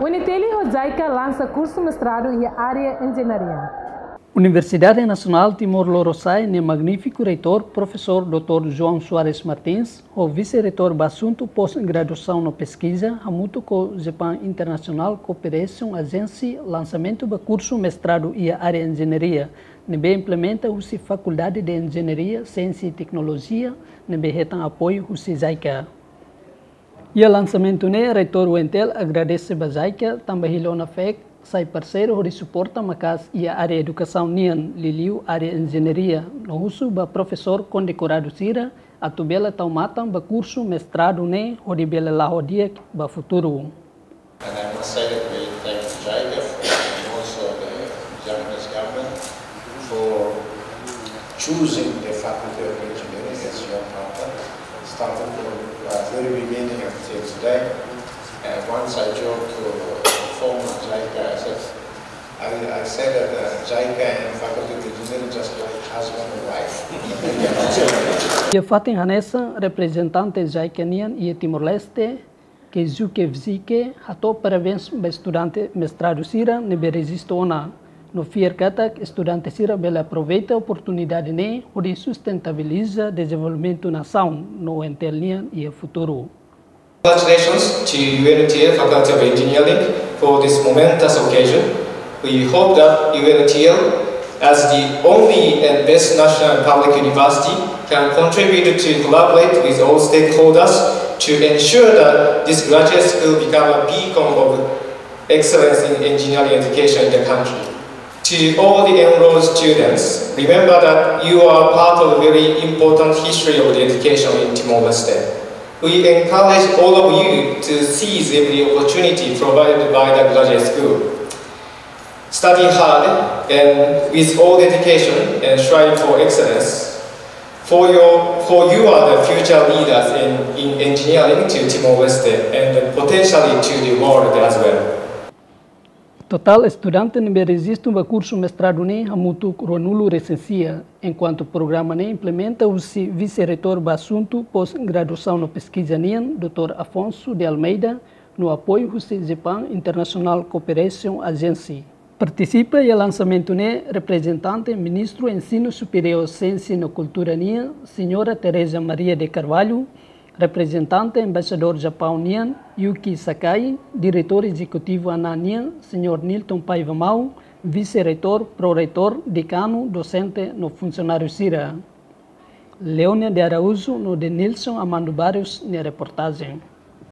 Uniteli Rosaica lança curso mestrado em área engenharia. Universidade Nacional Timor-Leste, ne magnífico reitor, professor Dr. João Soares Martins, o vice-reitor Basunto pós-graduação na pesquisa, hamuto com Japan International Cooperation Agency, lançamento do curso mestrado em área engenharia, nebe implementa a faculdade de engenharia, ciência e tecnologia, nebe retan apoio o Zaica. O lançamento né, reitor Wentel agradece a Zaica, também hilona FEC, sai parceiro de suporta macas e a área educação nian liliu área engenharia no uso ba professor condecorado sira a tubela tau matam ba curso mestrado ne hori bela la hodia ba futuro choosing the Faculty of Engineering as your partner, starting from the very beginning until today. And once I joined to form JICA, I said, I, I said that uh, JICA and Faculty of Engineering just like husband and wife. e a fatin hanesa representante jaicanian e Timor-Leste que zuke vzike hato parabéns ba estudante mestrado sira ne be resisto ona no fier kata estudante sira bela aproveita a oportunidade ne onde sustentabiliza desenvolvimento nação no entelnian e a futuro Congratulations to UNTL Faculty of Engineering for this momentous occasion. We hope that UNTL, as the only and best national public university, can contribute to collaborate with all stakeholders to ensure that this graduate school become a beacon of excellence in engineering education in the country. To all the enrolled students, remember that you are part of a very important history of the education in Timor-Leste. We encourage all of you to seize every opportunity provided by the graduate school. Study hard and with all dedication and strive for excellence. For, your, for you are the future leaders in, in engineering to Timor-Leste and potentially to the world as well. Total estudante ne resiste um curso mestrado ne a mutu ronulo recensia, enquanto o programa ne implementa o vice-reitor do assunto pós-graduação na pesquisa NIAN, Dr. Afonso de Almeida, no apoio do Japan International Cooperation Agency. Participa e lançamento ne representante ministro Ensino Superior Ciência e Cultura NIAN, senhora Teresa Maria de Carvalho, representante embaixador Japão Nian, Yuki Sakai, diretor executivo ANA Nian, Sr. Nilton Paiva Mau, vice-reitor, pro-reitor, decano, docente no funcionário CIRA. Leônia de Araújo, no de Nilson Amando Barrios, na reportagem.